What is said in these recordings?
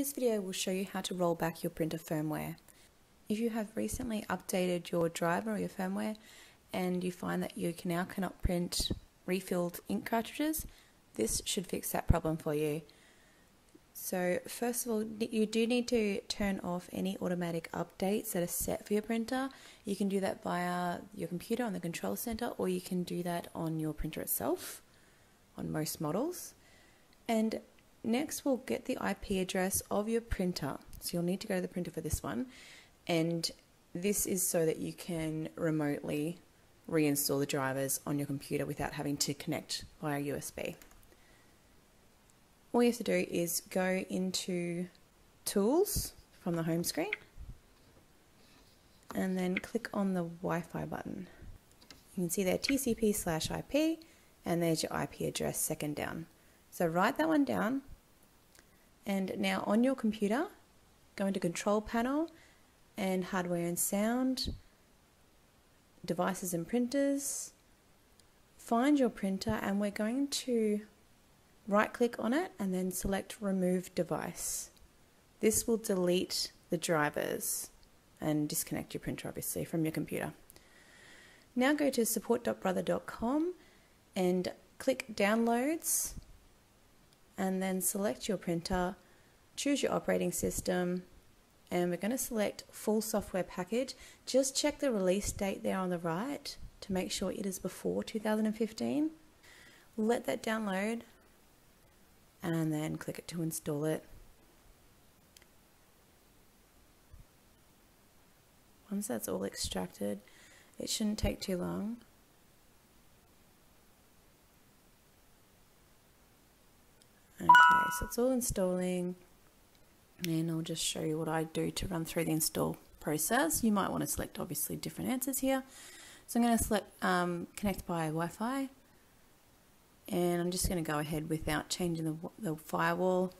This video will show you how to roll back your printer firmware. If you have recently updated your driver or your firmware and you find that you can now cannot print refilled ink cartridges, this should fix that problem for you. So first of all, you do need to turn off any automatic updates that are set for your printer. You can do that via your computer on the control center or you can do that on your printer itself on most models. And next we'll get the IP address of your printer. So you'll need to go to the printer for this one. And this is so that you can remotely reinstall the drivers on your computer without having to connect via USB. All you have to do is go into Tools from the home screen and then click on the Wi-Fi button. You can see there TCP slash IP and there's your IP address second down. So write that one down and now on your computer go into control panel and hardware and sound devices and printers. Find your printer and we're going to right click on it and then select remove device. This will delete the drivers and disconnect your printer obviously from your computer. Now go to support.brother.com and click downloads and then select your printer, choose your operating system, and we're going to select full software package. Just check the release date there on the right to make sure it is before 2015. Let that download and then click it to install it. Once that's all extracted, it shouldn't take too long. Okay, so it's all installing and I'll just show you what I do to run through the install process. You might want to select obviously different answers here. So I'm going to select um, connect by Wi-Fi and I'm just going to go ahead without changing the, the firewall.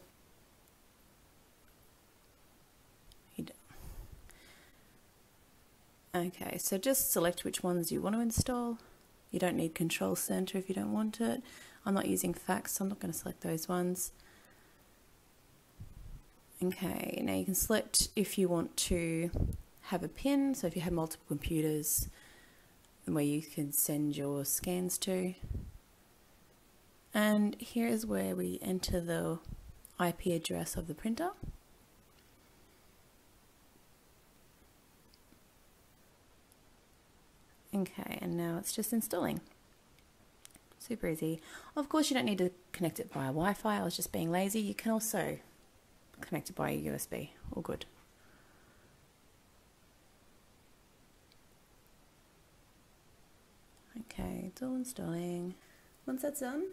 Okay, so just select which ones you want to install. You don't need Control Center if you don't want it. I'm not using fax, so I'm not going to select those ones. Okay, now you can select if you want to have a pin, so if you have multiple computers where you can send your scans to. And here is where we enter the IP address of the printer. Okay, and now it's just installing. Super easy. Of course, you don't need to connect it via Wi-Fi. I was just being lazy. You can also connect it by USB. All good. Okay, it's all installing. Once that's done,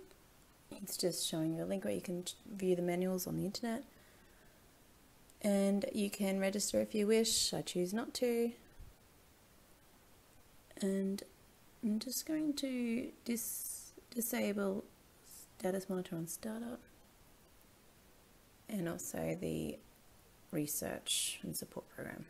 it's just showing you a link where you can view the manuals on the internet. And you can register if you wish. I choose not to and I'm just going to dis disable status monitor on startup and also the research and support program.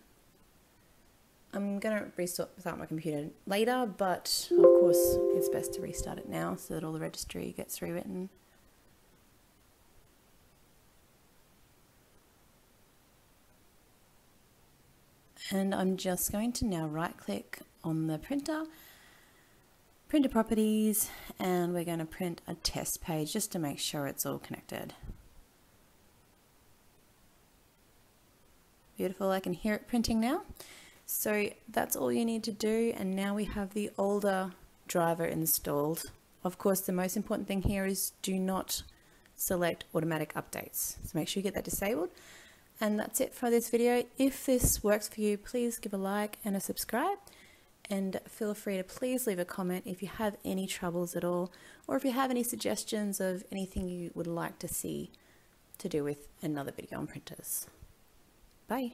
I'm going to restart my computer later, but of course it's best to restart it now so that all the registry gets rewritten. And I'm just going to now right click on the printer, printer properties, and we're going to print a test page just to make sure it's all connected. Beautiful, I can hear it printing now. So that's all you need to do and now we have the older driver installed. Of course the most important thing here is do not select automatic updates. So make sure you get that disabled. And that's it for this video. If this works for you, please give a like and a subscribe and feel free to please leave a comment if you have any troubles at all or if you have any suggestions of anything you would like to see to do with another video on printers. Bye.